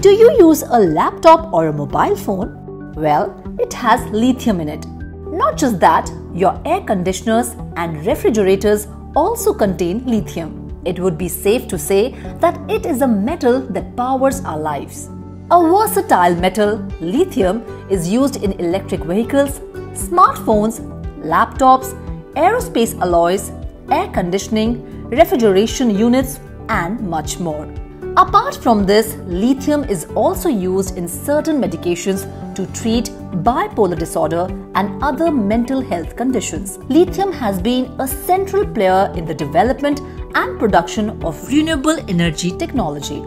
Do you use a laptop or a mobile phone? Well, it has lithium in it. Not just that, your air conditioners and refrigerators also contain lithium. It would be safe to say that it is a metal that powers our lives. A versatile metal, lithium is used in electric vehicles, smartphones, laptops, aerospace alloys, air conditioning, refrigeration units, and much more. Apart from this, lithium is also used in certain medications to treat bipolar disorder and other mental health conditions. Lithium has been a central player in the development and production of renewable energy technology.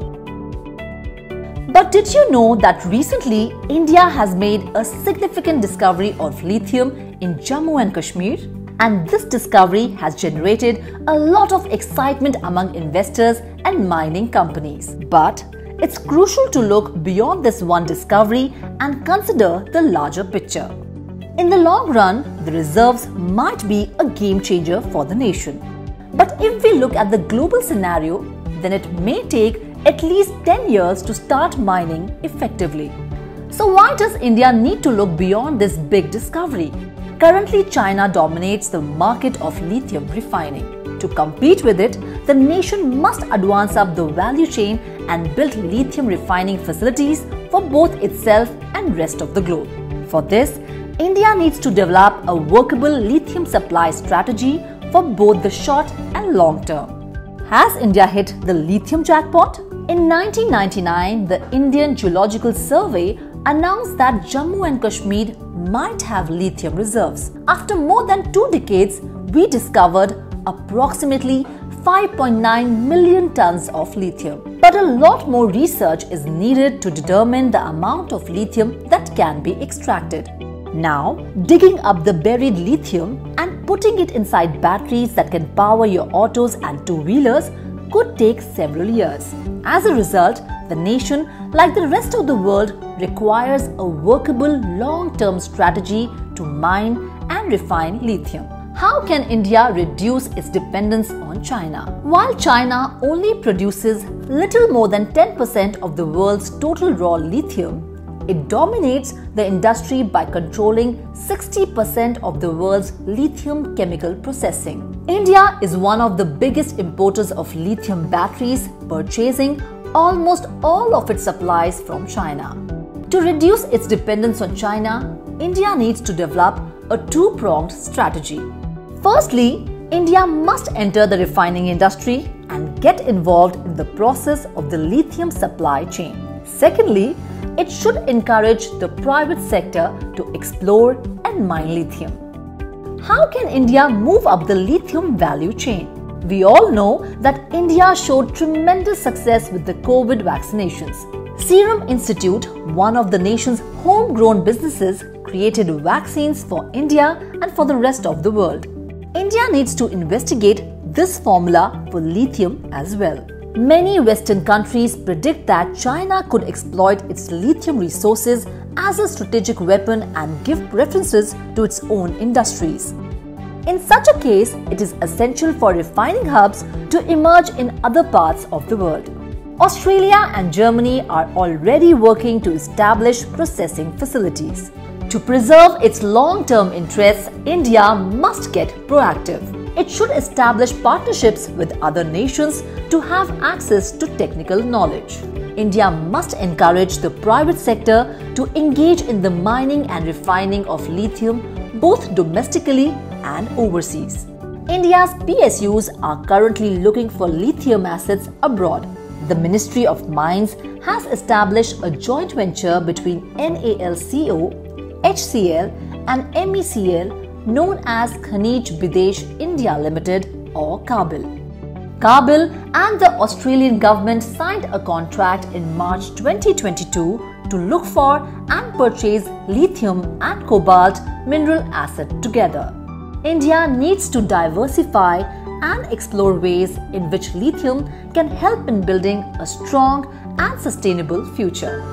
But did you know that recently India has made a significant discovery of lithium in Jammu and Kashmir? And this discovery has generated a lot of excitement among investors and mining companies. But it's crucial to look beyond this one discovery and consider the larger picture. In the long run, the reserves might be a game changer for the nation. But if we look at the global scenario, then it may take at least 10 years to start mining effectively. So, why does India need to look beyond this big discovery? Currently, China dominates the market of lithium refining. To compete with it, the nation must advance up the value chain and build lithium refining facilities for both itself and rest of the globe. For this, India needs to develop a workable lithium supply strategy for both the short and long term. Has India hit the lithium jackpot? In 1999, the Indian Geological Survey announced that Jammu and Kashmir might have lithium reserves. After more than two decades, we discovered approximately 5.9 million tons of lithium. But a lot more research is needed to determine the amount of lithium that can be extracted. Now, digging up the buried lithium and putting it inside batteries that can power your autos and two wheelers could take several years. As a result, the nation, like the rest of the world, requires a workable long term strategy to mine and refine lithium. How can India reduce its dependence on China? While China only produces little more than 10% of the world's total raw lithium, it dominates the industry by controlling 60% of the world's lithium chemical processing. India is one of the biggest importers of lithium batteries, purchasing almost all of its supplies from China. To reduce its dependence on China, India needs to develop a two pronged strategy. Firstly, India must enter the refining industry and get involved in the process of the lithium supply chain. Secondly, it should encourage the private sector to explore and mine lithium. How can India move up the lithium value chain? We all know that India showed tremendous success with the COVID vaccinations. Serum Institute, one of the nation's homegrown businesses, created vaccines for India and for the rest of the world. India needs to investigate this formula for lithium as well. Many Western countries predict that China could exploit its lithium resources as a strategic weapon and give preferences to its own industries. In such a case, it is essential for refining hubs to emerge in other parts of the world. Australia and Germany are already working to establish processing facilities. To preserve its long term interests, India must get proactive. It should establish partnerships with other nations to have access to technical knowledge. India must encourage the private sector to engage in the mining and refining of lithium both domestically and overseas. India's PSUs are currently looking for lithium assets abroad. The Ministry of Mines has established a joint venture between NALCO, HCL, and MECL known as Khanij Bidesh India Limited or KABIL. KABIL and the Australian government signed a contract in March 2022 to look for and purchase lithium and cobalt mineral asset together. India needs to diversify and explore ways in which lithium can help in building a strong and sustainable future.